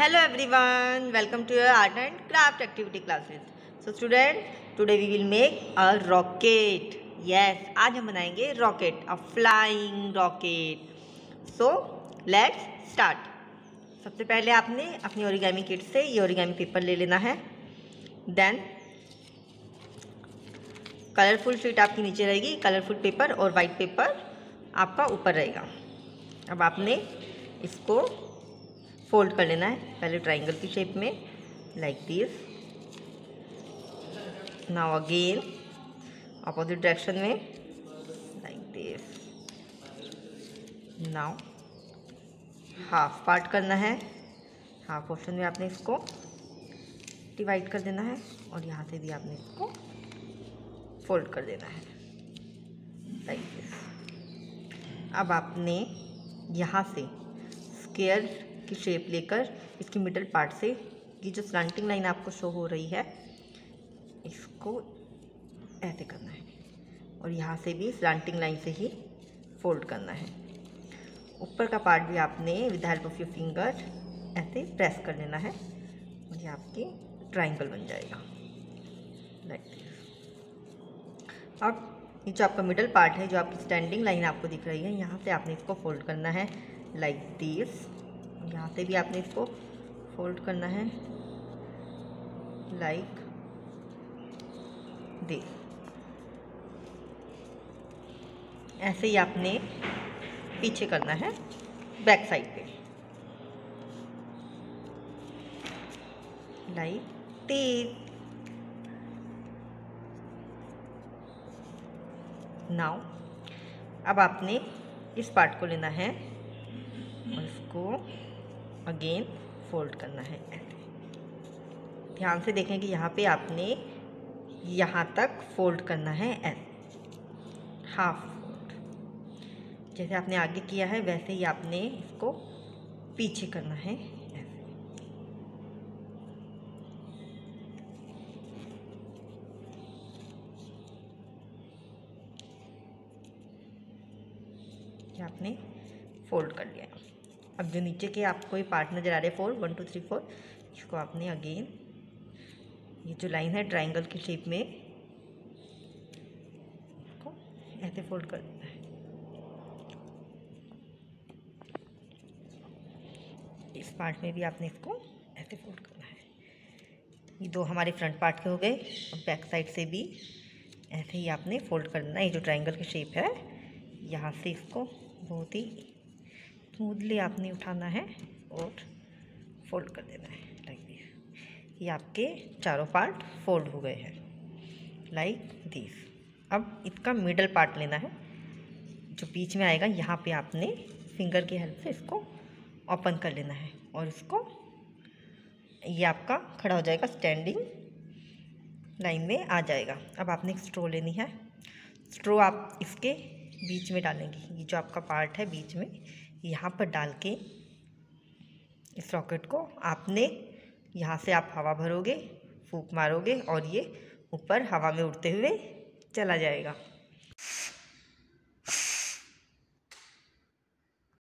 Hello everyone welcome to your art and craft activity classes so student today we will make a rocket yes आज हम बनाएँगे rocket a flying rocket so let's start सबसे पहले आपने अपनी origami kit से ये origami paper ले लेना है. देन कलरफुल शीट आपकी नीचे रहेगी कलरफुल पेपर और वाइट पेपर आपका ऊपर रहेगा. अब आपने इसको फोल्ड कर लेना है, पहले ट्राइंगल की शेप में like this now again opposite direction में like this now half part करना है. हाफ़ पोर्शन में आपने इसको डिवाइड कर देना है और यहाँ से भी आपने इसको फोल्ड कर देना है. लाइक दिस अब आपने यहाँ से स्केयर की शेप लेकर इसकी मिडल पार्ट से ये जो स्लांटिंग लाइन आपको शो हो रही है, इसको ऐसे करना है। और यहाँ से भी स्लांटिंग लाइन से ही फोल्ड करना है। ऊपर का पार्ट भी आपने with help of your finger ऐसे प्रेस कर लेना है और ये आपकी ट्राइंगल बन जाएगा। लाइक अब ये जो आपका मिडल पार्ट है, जो आपकी स्टैंडिंग लाइन आपको दिख रही है, यहाँ से आपने इसको फोल्ड करना है। लाइक दिस यहाँ से भी आपने इसको फोल्ड करना है। लाइक दे ऐसे ही आपने पीछे करना है बैक साइड पे। लाइक दिस नाउ अब आपने इस पार्ट को लेना है और इसको अगेन फोल्ड करना है। ध्यान से देखें कि यहाँ पे आपने यहाँ तक फोल्ड करना है ऐसे हाफ़ फोल्ड जैसे आपने आगे किया है, वैसे ही आपने इसको पीछे करना है आपने फोल्ड कर लिया। अब जो नीचे के आपको ये पार्ट नज़र आ रहे four one two three four इसको आपने अगेन ये जो लाइन है ट्राइंगल की शेप में को ऐसे फोल्ड कर देना है। इस पार्ट में भी आपने इसको ऐसे फोल्ड करना है। ये दो हमारे फ्रंट पार्ट के हो गए और बैक साइड से भी ऐसे ही आपने फोल्ड करना है। ये जो ट्राइंगल की शेप है, यहाँ से इसको बहुत ही स्मूथली आपने उठाना है और फोल्ड कर देना है लाइक दिस ये आपके चारों पार्ट फोल्ड हो गए हैं लाइक दिस अब इसका मिडल पार्ट लेना है, जो बीच में आएगा, यहाँ पे आपने फिंगर की हेल्प से इसको ओपन कर लेना है और इसको, ये आपका खड़ा हो जाएगा स्टैंडिंग लाइन में आ जाएगा. अब आपने एक स्ट्रो लेनी है. स्ट्रो आप इसके बीच में डालेंगे. ये जो आपका पार्ट है बीच में यहाँ पर डाल के इस रॉकेट को आपने यहाँ से आप हवा भरोगे, फूक मारोगे और ये ऊपर हवा में उड़ते हुए चला जाएगा।